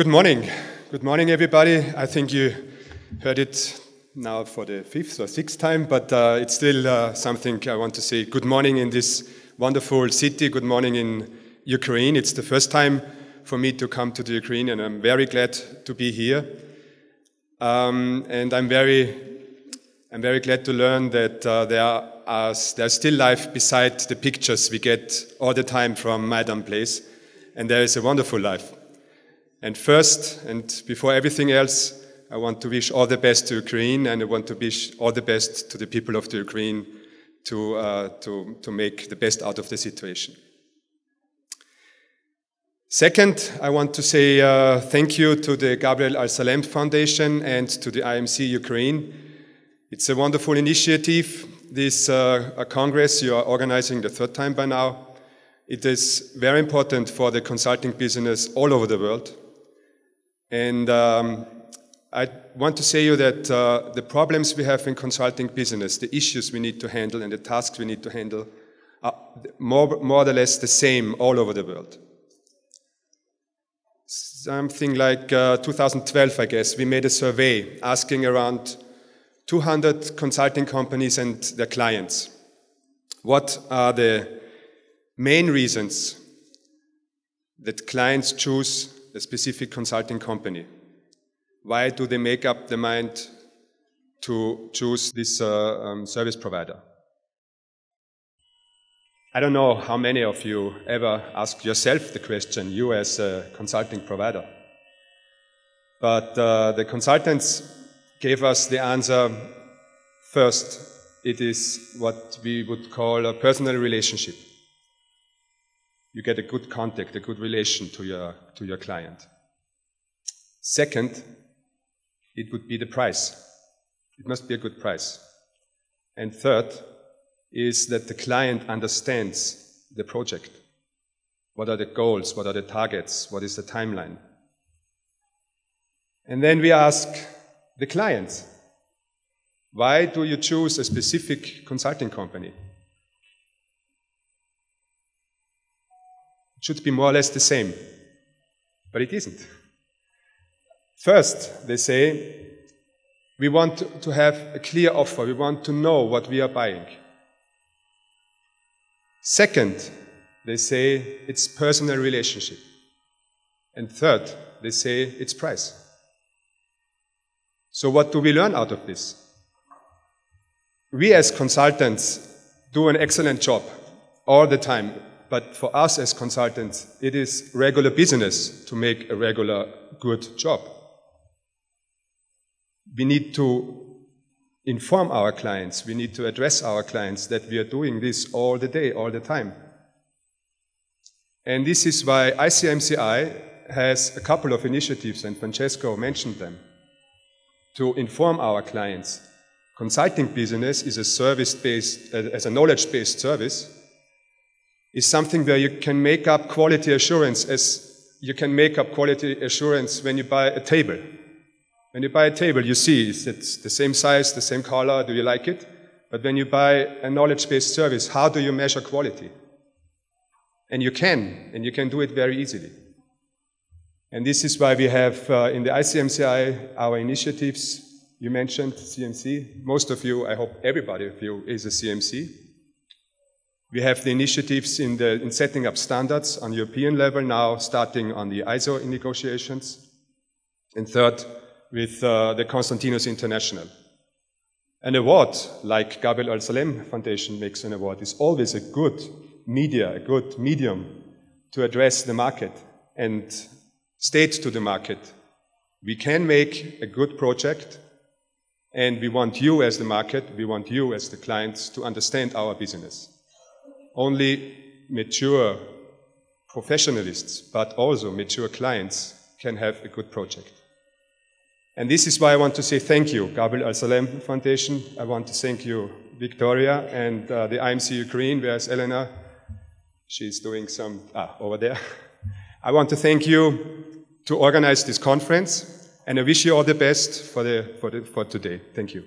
Good morning. Good morning, everybody. I think you heard it now for the fifth or sixth time, but uh, it's still uh, something I want to say. Good morning in this wonderful city. Good morning in Ukraine. It's the first time for me to come to the Ukraine, and I'm very glad to be here. Um, and I'm very, I'm very glad to learn that uh, there are there's still life beside the pictures we get all the time from Maidan Place, and there is a wonderful life. And first, and before everything else, I want to wish all the best to Ukraine, and I want to wish all the best to the people of the Ukraine to, uh, to, to make the best out of the situation. Second, I want to say uh, thank you to the Gabriel Al Salem Foundation and to the IMC Ukraine. It's a wonderful initiative. This uh, Congress you are organizing the third time by now. It is very important for the consulting business all over the world. And um, I want to say you that uh, the problems we have in consulting business, the issues we need to handle and the tasks we need to handle are more, more or less the same all over the world. Something like uh, 2012, I guess, we made a survey asking around 200 consulting companies and their clients what are the main reasons that clients choose a specific consulting company? Why do they make up their mind to choose this uh, um, service provider? I don't know how many of you ever ask yourself the question, you as a consulting provider. But uh, the consultants gave us the answer first, it is what we would call a personal relationship you get a good contact, a good relation to your, to your client. Second, it would be the price. It must be a good price. And third is that the client understands the project. What are the goals? What are the targets? What is the timeline? And then we ask the client, why do you choose a specific consulting company? It should be more or less the same. But it isn't. First, they say, we want to have a clear offer. We want to know what we are buying. Second, they say it's personal relationship. And third, they say it's price. So what do we learn out of this? We as consultants do an excellent job all the time but for us as consultants, it is regular business to make a regular good job. We need to inform our clients, we need to address our clients that we are doing this all the day, all the time. And this is why ICMCI has a couple of initiatives, and Francesco mentioned them, to inform our clients. Consulting business is a service-based, uh, as a knowledge-based service, is something where you can make up quality assurance as you can make up quality assurance when you buy a table. When you buy a table, you see it's the same size, the same color, do you like it? But when you buy a knowledge-based service, how do you measure quality? And you can, and you can do it very easily. And this is why we have uh, in the ICMCI our initiatives. You mentioned CMC. Most of you, I hope everybody of you, is a CMC. We have the initiatives in, the, in setting up standards on European level now, starting on the ISO negotiations. And third, with uh, the Constantinus International. An award, like Gabriel Al Salem Foundation makes an award, is always a good media, a good medium to address the market and state to the market, we can make a good project and we want you as the market, we want you as the clients to understand our business only mature professionalists, but also mature clients can have a good project. And this is why I want to say thank you, Gabriel Al Salem Foundation. I want to thank you, Victoria, and uh, the IMC Ukraine. Where's Elena? She's doing some, ah, over there. I want to thank you to organize this conference, and I wish you all the best for, the, for, the, for today. Thank you.